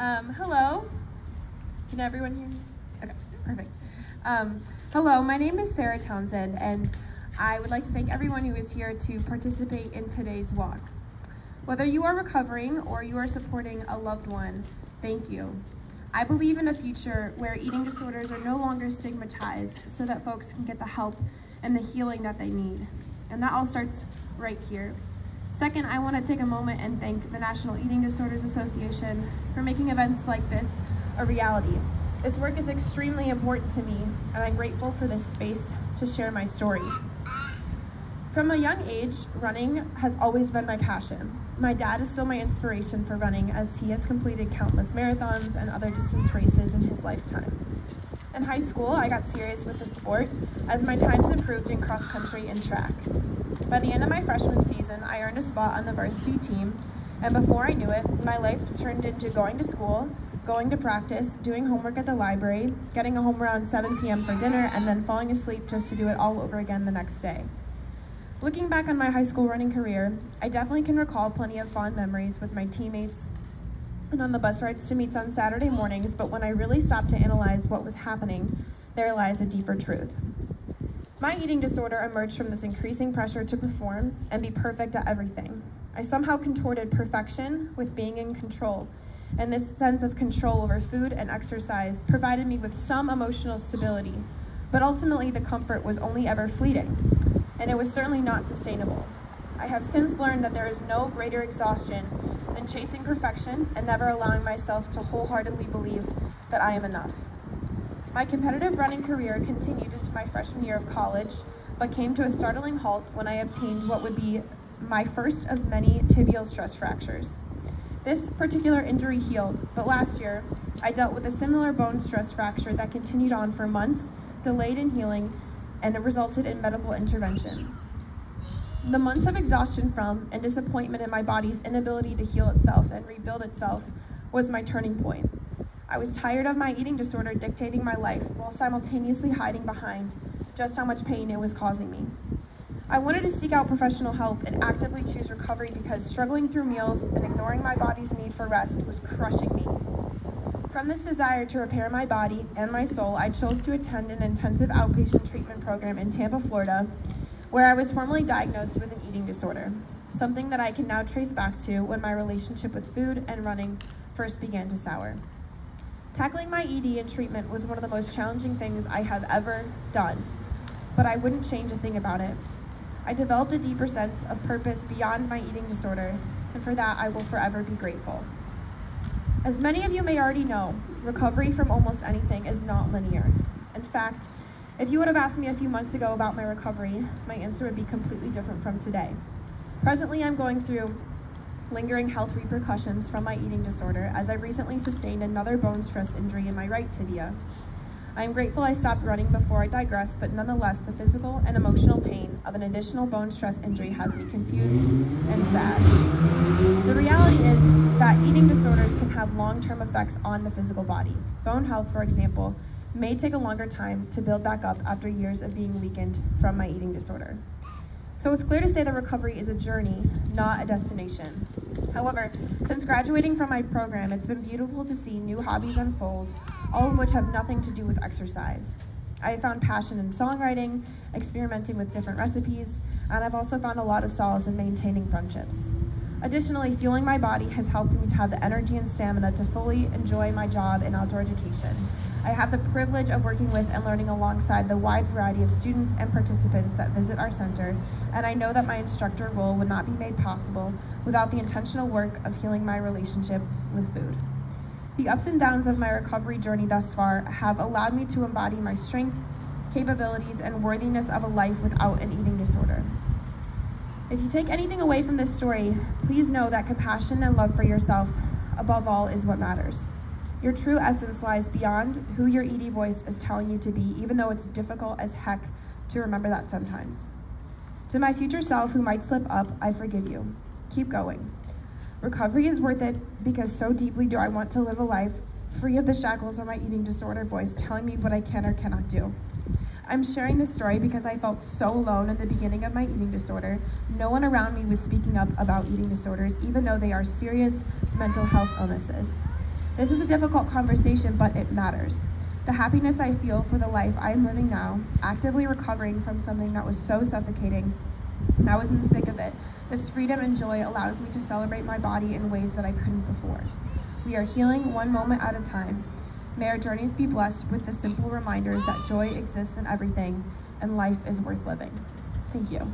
Um, hello. Can everyone hear me? Okay, perfect. Um, hello, my name is Sarah Townsend, and I would like to thank everyone who is here to participate in today's walk. Whether you are recovering or you are supporting a loved one, thank you. I believe in a future where eating disorders are no longer stigmatized so that folks can get the help and the healing that they need. And that all starts right here. Second, I want to take a moment and thank the National Eating Disorders Association for making events like this a reality. This work is extremely important to me, and I'm grateful for this space to share my story. From a young age, running has always been my passion. My dad is still my inspiration for running as he has completed countless marathons and other distance races in his lifetime. In high school, I got serious with the sport as my times improved in cross country and track. By the end of my freshman season, I earned a spot on the varsity team, and before I knew it, my life turned into going to school, going to practice, doing homework at the library, getting a home around 7 p.m. for dinner, and then falling asleep just to do it all over again the next day. Looking back on my high school running career, I definitely can recall plenty of fond memories with my teammates and on the bus rides to meets on Saturday mornings, but when I really stopped to analyze what was happening, there lies a deeper truth. My eating disorder emerged from this increasing pressure to perform and be perfect at everything. I somehow contorted perfection with being in control, and this sense of control over food and exercise provided me with some emotional stability, but ultimately the comfort was only ever fleeting, and it was certainly not sustainable. I have since learned that there is no greater exhaustion chasing perfection and never allowing myself to wholeheartedly believe that I am enough. My competitive running career continued into my freshman year of college, but came to a startling halt when I obtained what would be my first of many tibial stress fractures. This particular injury healed, but last year I dealt with a similar bone stress fracture that continued on for months, delayed in healing, and it resulted in medical intervention. The months of exhaustion from and disappointment in my body's inability to heal itself and rebuild itself was my turning point. I was tired of my eating disorder dictating my life while simultaneously hiding behind just how much pain it was causing me. I wanted to seek out professional help and actively choose recovery because struggling through meals and ignoring my body's need for rest was crushing me. From this desire to repair my body and my soul, I chose to attend an intensive outpatient treatment program in Tampa, Florida, where I was formally diagnosed with an eating disorder, something that I can now trace back to when my relationship with food and running first began to sour. Tackling my ED and treatment was one of the most challenging things I have ever done, but I wouldn't change a thing about it. I developed a deeper sense of purpose beyond my eating disorder, and for that I will forever be grateful. As many of you may already know, recovery from almost anything is not linear. In fact, if you would have asked me a few months ago about my recovery, my answer would be completely different from today. Presently, I'm going through lingering health repercussions from my eating disorder as I recently sustained another bone stress injury in my right tibia. I am grateful I stopped running before I digress, but nonetheless, the physical and emotional pain of an additional bone stress injury has me confused and sad. The reality is that eating disorders can have long-term effects on the physical body. Bone health, for example, may take a longer time to build back up after years of being weakened from my eating disorder. So it's clear to say that recovery is a journey, not a destination. However, since graduating from my program, it's been beautiful to see new hobbies unfold, all of which have nothing to do with exercise. I have found passion in songwriting, experimenting with different recipes, and I've also found a lot of solace in maintaining friendships. Additionally, fueling my body has helped me to have the energy and stamina to fully enjoy my job in outdoor education. I have the privilege of working with and learning alongside the wide variety of students and participants that visit our center, and I know that my instructor role would not be made possible without the intentional work of healing my relationship with food. The ups and downs of my recovery journey thus far have allowed me to embody my strength, capabilities, and worthiness of a life without an eating disorder. If you take anything away from this story, please know that compassion and love for yourself, above all, is what matters. Your true essence lies beyond who your ED voice is telling you to be, even though it's difficult as heck to remember that sometimes. To my future self who might slip up, I forgive you. Keep going. Recovery is worth it because so deeply do I want to live a life free of the shackles of my eating disorder voice telling me what I can or cannot do. I'm sharing this story because I felt so alone in the beginning of my eating disorder. No one around me was speaking up about eating disorders, even though they are serious mental health illnesses. This is a difficult conversation, but it matters. The happiness I feel for the life I am living now, actively recovering from something that was so suffocating, and I was in the thick of it. This freedom and joy allows me to celebrate my body in ways that I couldn't before. We are healing one moment at a time. May our journeys be blessed with the simple reminders that joy exists in everything and life is worth living. Thank you.